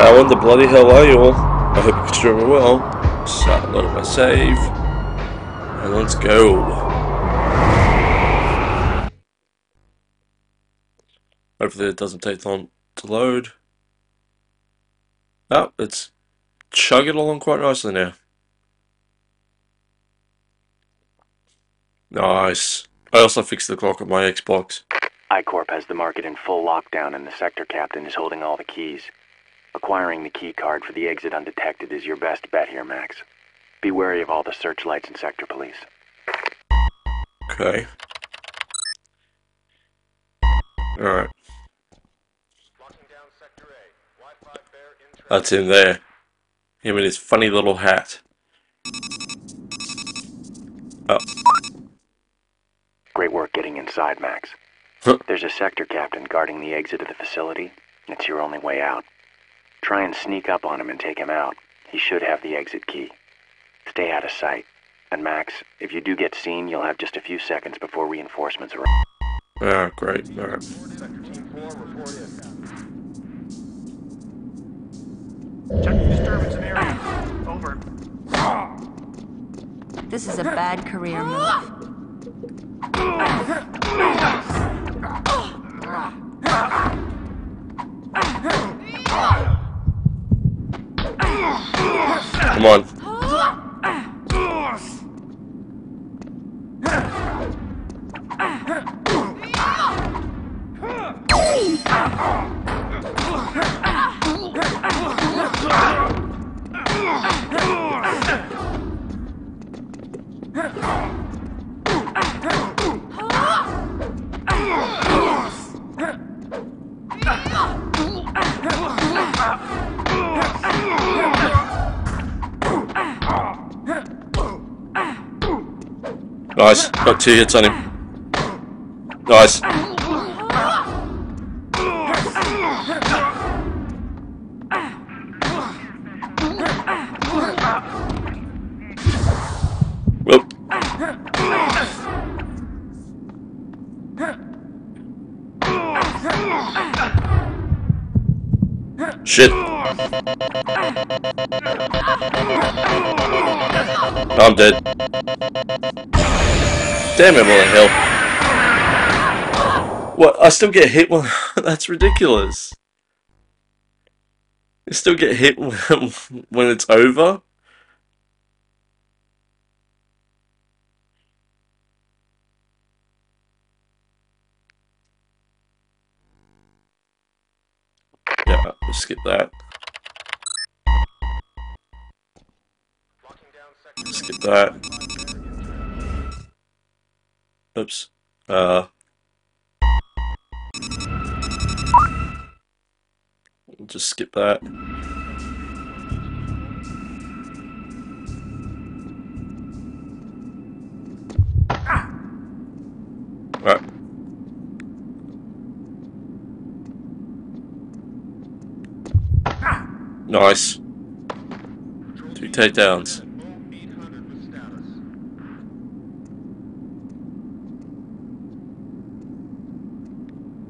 How in the bloody hell are you all? I hope you're extremely well. Start load my save. And let's go. Hopefully it doesn't take long to load. Oh, it's chugging along quite nicely now. Nice. I also fixed the clock on my Xbox. I-Corp has the market in full lockdown and the sector captain is holding all the keys. Acquiring the key card for the exit undetected is your best bet here, Max. Be wary of all the searchlights and sector police. Okay. Alright. That's in there. Him and his funny little hat. Oh. Great work getting inside, Max. Huh. There's a sector captain guarding the exit of the facility. It's your only way out. Try and sneak up on him and take him out. He should have the exit key. Stay out of sight. And Max, if you do get seen, you'll have just a few seconds before reinforcements arrive. Ah, great. Alright. Check disturbance in area. Over. This is a bad career move. Come on. Nice. Got two hits on him. Nice. Whoop. Shit. I'm dead. Damn it, the hell. What? I still get hit when... That's ridiculous. You still get hit when, when it's over? Yeah, we'll skip that. Skip that. Oops. Uh. Just skip that. Right. Nice. Two takedowns.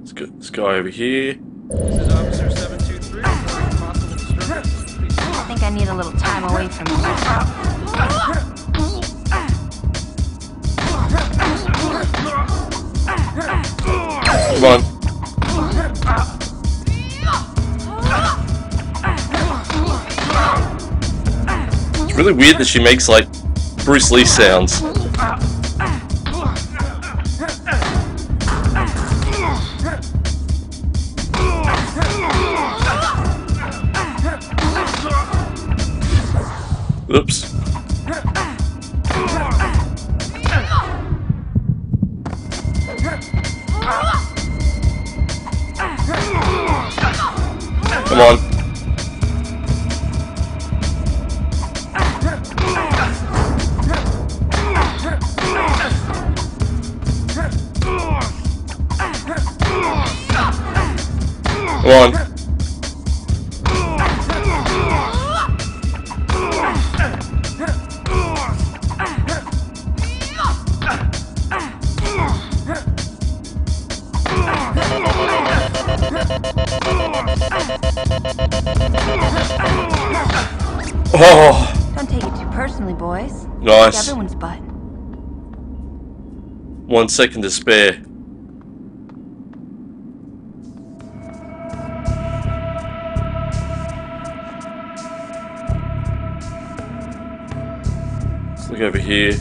Let's go. This guy over here. This is Officer 723 reporting possible disturbance. Please I think I need a little time away from you. Come on. It's really weird that she makes like Bruce Lee sounds. Come on. Oh, Don't take it too personally, boys. nice. Everyone's butt. One second to spare. Here.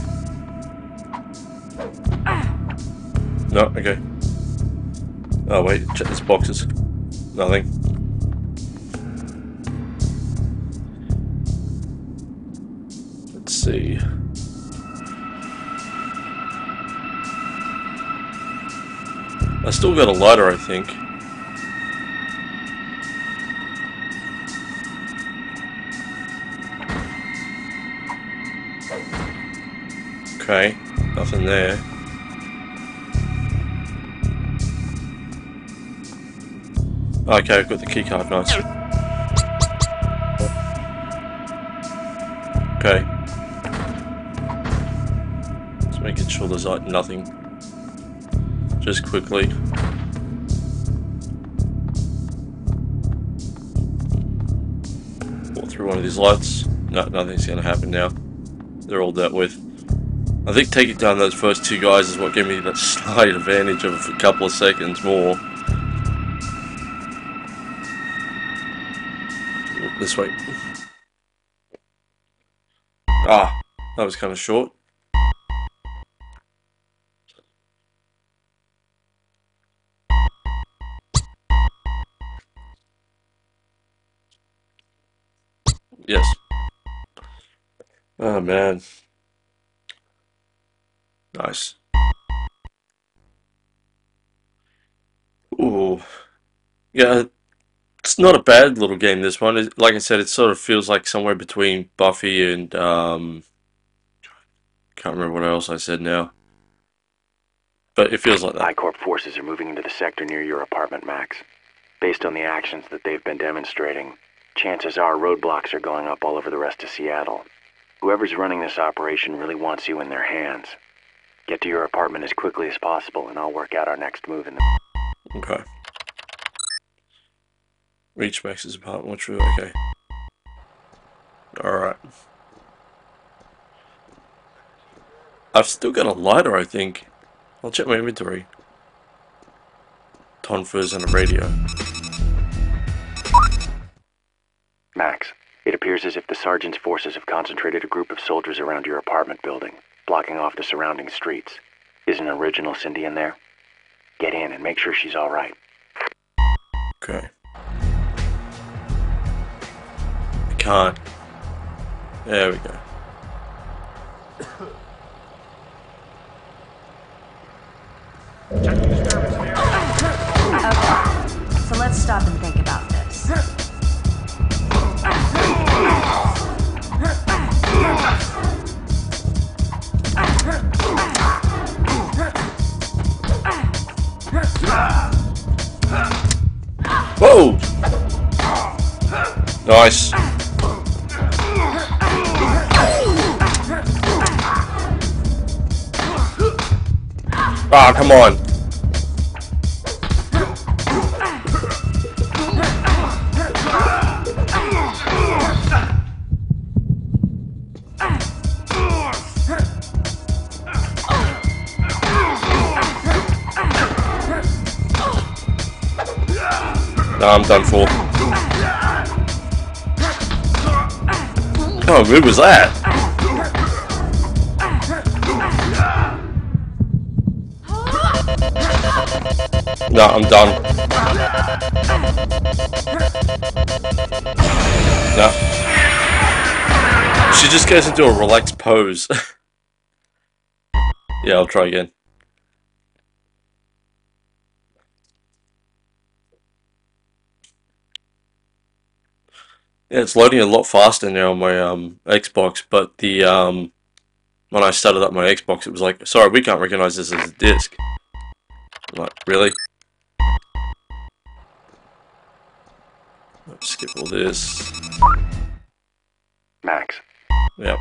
No, okay. Oh wait, check these boxes. Nothing. Let's see. I still got a lighter, I think. Okay, nothing there. Okay, I've got the keycard, nice. Okay. Just making sure there's like nothing just quickly. Walk through one of these lights. No, nothing's gonna happen now. They're all dealt with. I think taking down those first two guys is what gave me that slight advantage of a couple of seconds more. This way. Ah, that was kind of short. Yes. Oh man. Nice. Ooh. Yeah, it's not a bad little game this one. It, like I said, it sort of feels like somewhere between Buffy and um can't remember what else I said now. But it feels like that. I-Corp forces are moving into the sector near your apartment, Max. Based on the actions that they've been demonstrating, chances are roadblocks are going up all over the rest of Seattle. Whoever's running this operation really wants you in their hands. Get to your apartment as quickly as possible, and I'll work out our next move in the. Okay. Reach Max's apartment. Which room? Okay. Alright. I've still got a lighter, I think. I'll check my inventory. Tonfas and a radio. Max, it appears as if the sergeant's forces have concentrated a group of soldiers around your apartment building, blocking off the surrounding streets. Isn't original Cindy in there? Get in and make sure she's all right. Okay. I can't. There we go. Check the disturbance in the area. Okay. So let's stop and think about this. Nice. Ah, come on. I'm done for. How good was that? No, I'm done. No. She just goes into a relaxed pose. yeah, I'll try again. It's loading a lot faster now on my um, Xbox, but the um, when I started up my Xbox, it was like, sorry, we can't recognize this as a disc. I'm like, really? Let's skip all this. Max, Yep.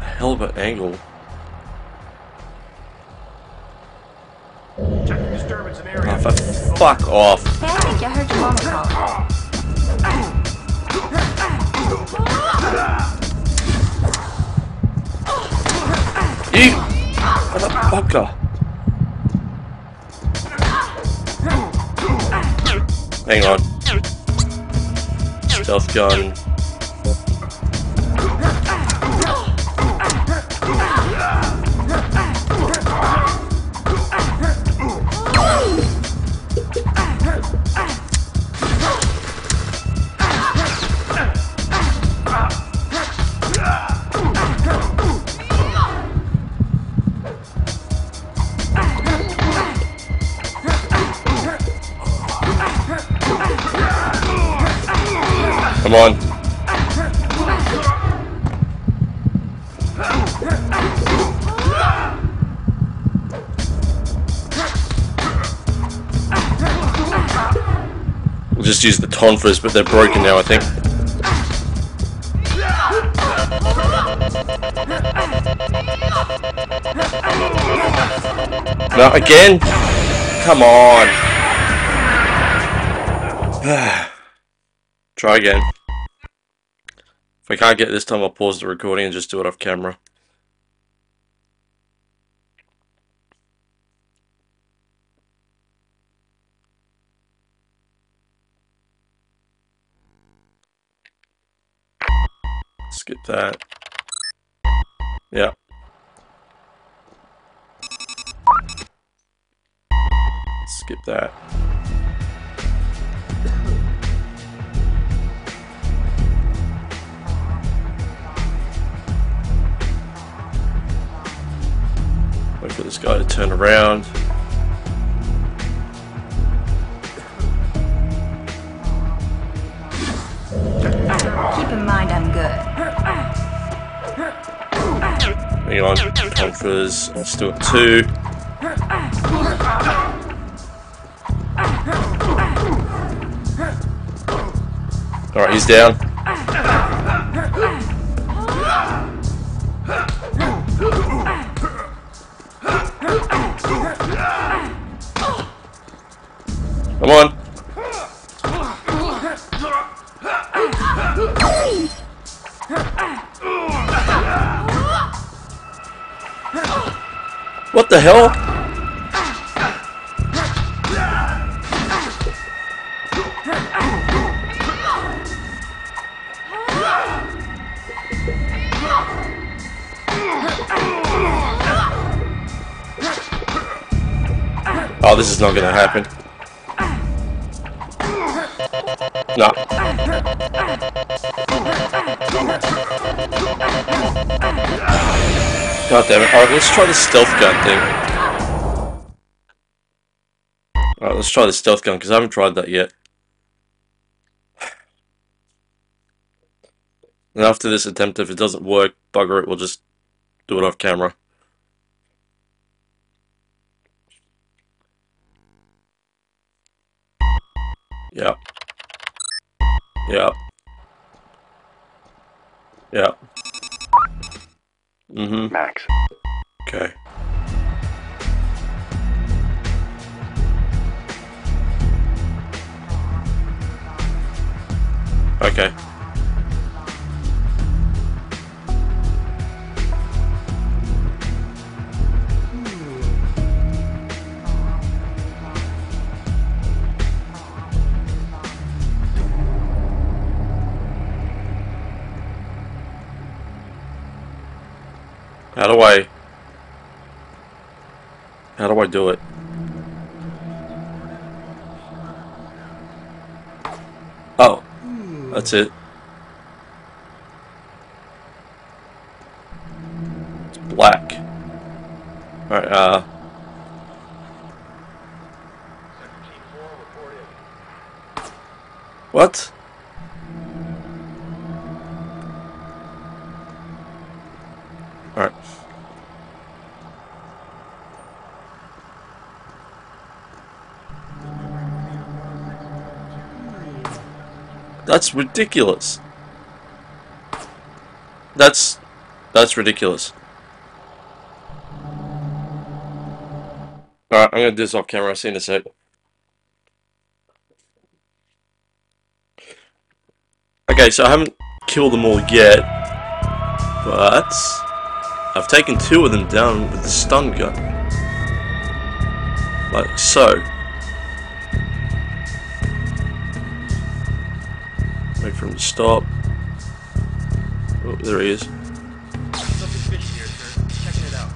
Hell of an angle. Checking. Oh, fuck off. Hey, I think I heard your mama call. You motherfucker! Hang on. Stealth gun, on. We'll just use the tonfas, but they're broken now, I think. No, again? Come on. Try again. If I can't get this time, I'll pause the recording and just do it off camera. Skip that. Yeah. Skip that. Guy to turn around. Keep in mind I'm good. Hang on. Conquerors. Still at two. Alright, he's down. The hell? Oh, this is not gonna happen. God damn it. Alright, let's try the stealth gun thing. Alright, let's try the stealth gun, because I haven't tried that yet. And after this attempt, if it doesn't work, bugger it, we'll just do it off camera. Yep. Yep. Yep. Mm-hmm. Max, Okay. Okay. How do I... How do I do it? Oh. That's it. It's black. Alright, uh... What? Alright. That's ridiculous. That's that's ridiculous. Alright, I'm gonna do this off camera, see you in a sec. Okay, so I haven't killed them all yet, but I've taken two of them down with the stun gun. Like so. Him to stop. Oh, there he is. Something fishy here, sir. Checking it out.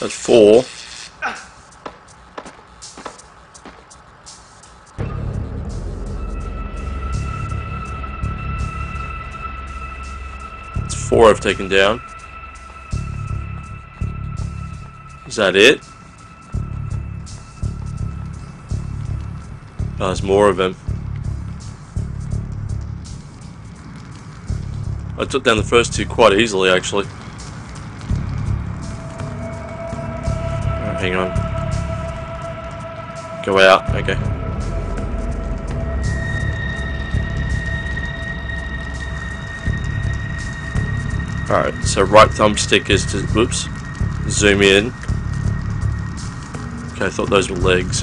That's four. That's four I've taken down. That it? Oh, there's more of them. I took down the first two quite easily, actually. Alright, hang on. Go out, okay. Alright, so right thumbstick is to, whoops, zoom in. Okay, I thought those were legs.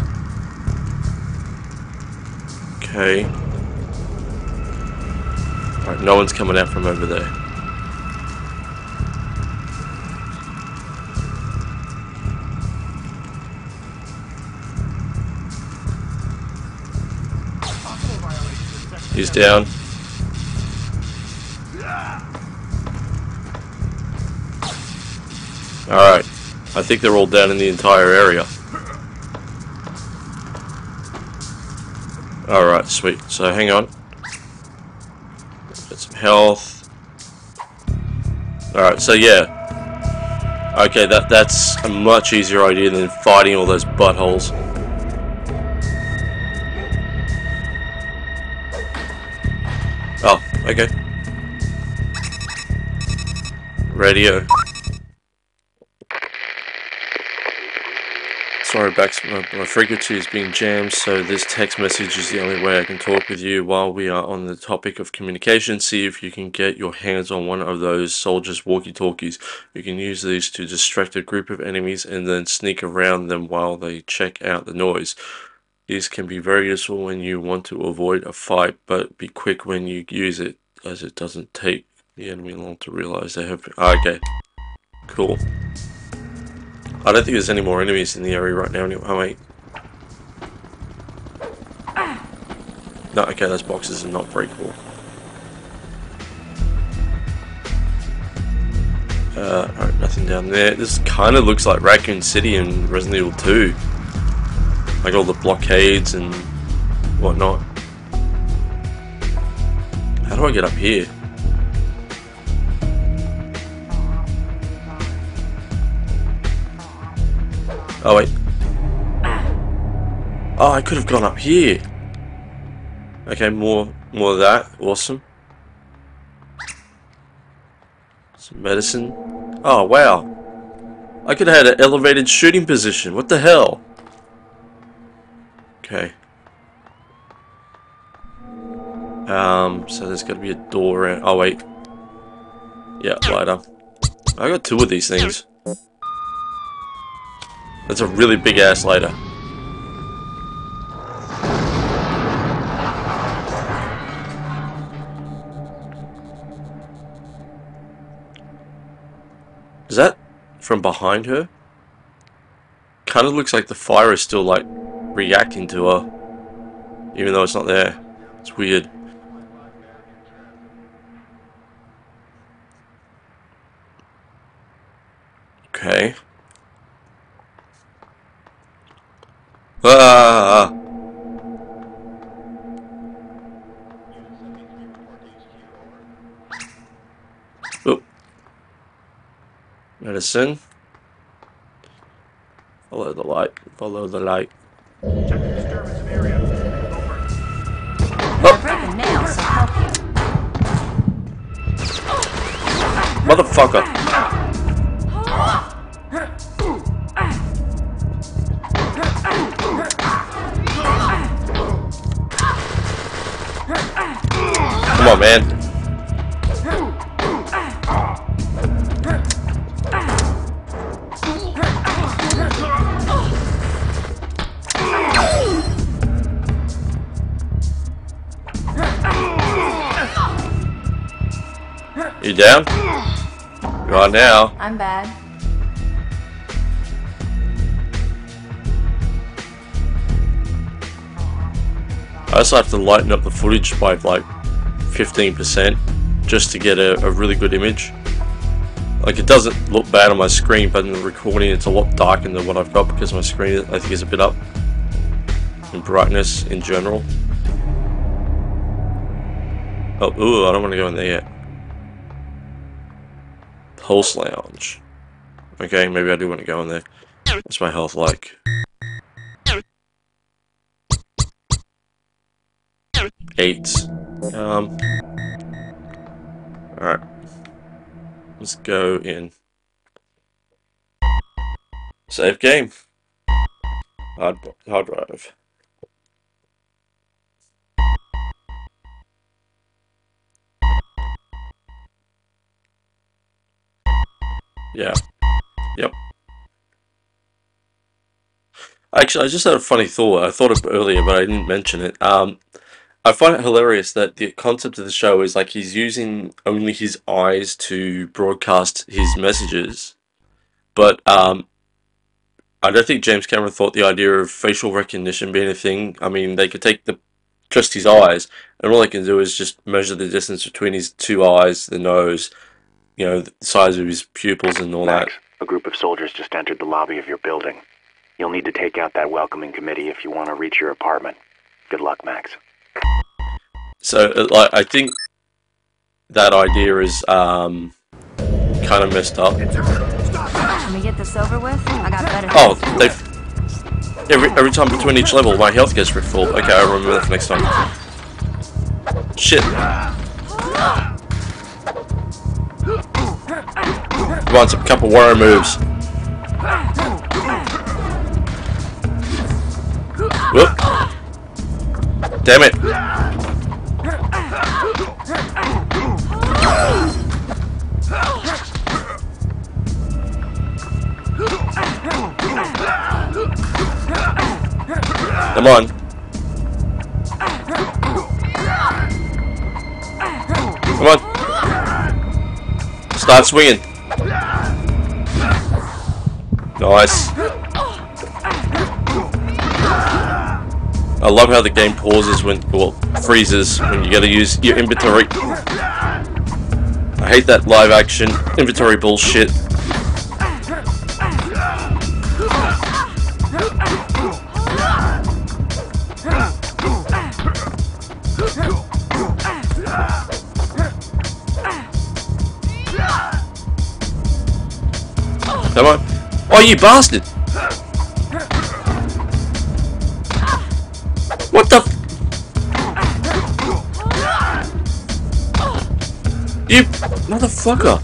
Okay. Alright, no one's coming out from over there. He's down. Alright. I think they're all down in the entire area. Alright, sweet. So hang on. Get some health. Alright, so yeah. Okay, that that's a much easier idea than fighting all those buttholes. Oh, okay. Radio. Oh. Sorry, my, my frequency is being jammed, so this text message is the only way I can talk with you while we are on the topic of communication. See if you can get your hands on one of those soldiers' walkie-talkies. You can use these to distract a group of enemies and then sneak around them while they check out the noise. These can be very useful when you want to avoid a fight, but be quick when you use it, as it doesn't take the enemy long to realize they have. Okay, cool. I don't think there's any more enemies in the area right now. Anyway, oh wait. No, okay, those boxes are not breakable. Uh, nothing down there. This kind of looks like Raccoon City in Resident Evil 2. Like all the blockades and whatnot. How do I get up here? Oh wait. Oh, I could have gone up here. Okay, more more of that. Awesome. Some medicine. Oh wow. I could have had an elevated shooting position. What the hell? Okay. Um, so there's got to be a door around. Oh wait. Yeah, lighter. I got two of these things. That's a really big ass lighter. Is that from behind her? Kind of looks like the fire is still like reacting to her, even though it's not there. It's weird. Okay. Ah, ah, ah, ah! Oh. Medicine. Follow the light. Follow the light. Oh. Check the man. You down? You are now. I'm bad. I also have to lighten up the footage by like 15% just to get a, a really good image. Like it doesn't look bad on my screen, but in the recording it's a lot darker than what I've got because my screen I think is a bit up in brightness in general. Oh, ooh, I don't want to go in there yet. Pulse Lounge. Okay, maybe I do want to go in there. What's my health like? Um. Alright. Let's go in. Save game. Hard, hard drive. Yeah. Yep. Actually, I just had a funny thought. I thought of it earlier, but I didn't mention it. Um, I find it hilarious that the concept of the show is like he's using only his eyes to broadcast his messages, but um, I don't think James Cameron thought the idea of facial recognition being a thing. I mean, they could take the just his eyes, and all they can do is just measure the distance between his two eyes, the nose, you know, the size of his pupils, and all that. Max, a group of soldiers just entered the lobby of your building. You'll need to take out that welcoming committee if you want to reach your apartment. Good luck, Max. So, uh, like, I think that idea is um, kind of messed up. Can we get this over with? I got better. Oh, they every every time between each level, my health gets refilled. Okay, I'll remember that for next time. Shit. Come on, some couple warrior moves. Whoop. Damn it. Come on. Come on. Start swinging. Nice. I love how the game pauses when, well, freezes when you gotta use your inventory. I hate that live action inventory bullshit. Come on. Oh, you bastard! You motherfucker!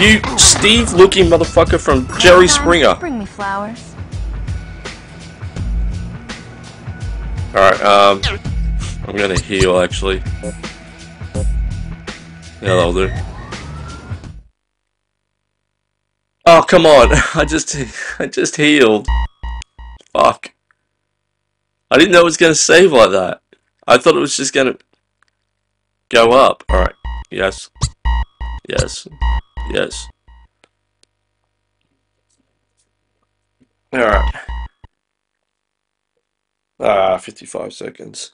You Steve-looking motherfucker from Jerry Springer. Bring me flowers. Alright, um, I'm gonna heal actually. Yeah, that'll do. Oh, come on. I just, I just healed. Fuck. I didn't know it was gonna save like that. I thought it was just gonna go up. Alright. Yes. Yes. Yes. Alright. Ah, 55 seconds.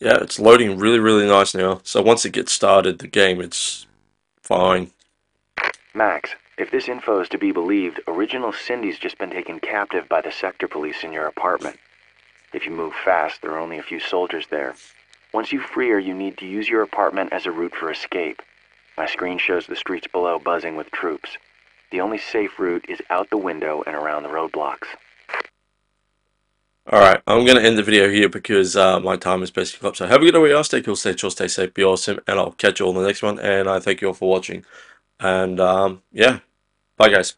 Yeah, it's loading really, really nice now. So once it gets started, the game, it's fine. Max, if this info is to be believed, Original Cindy's just been taken captive by the sector police in your apartment. If you move fast, there are only a few soldiers there. Once you free her, you need to use your apartment as a route for escape. My screen shows the streets below buzzing with troops. The only safe route is out the window and around the roadblocks. Alright, I'm going to end the video here because uh, my time is basically up. So have a good day, stay cool, stay chill, stay safe, be awesome, and I'll catch you all in the next one. And I thank you all for watching. And um, yeah, bye guys.